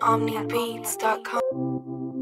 OmniBeats.com.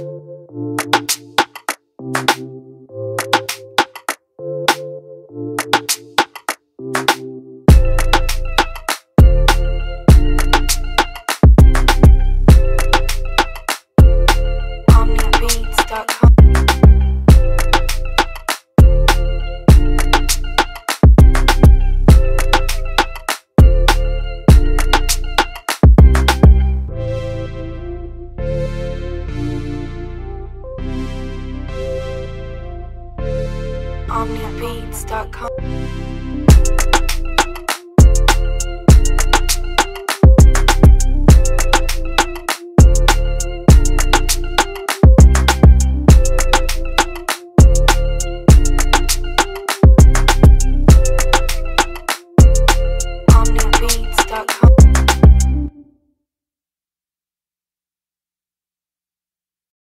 you OmniBeats.com.